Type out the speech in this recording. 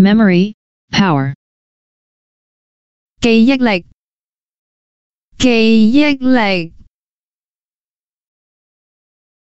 memory, power. 記憶力，記憶力。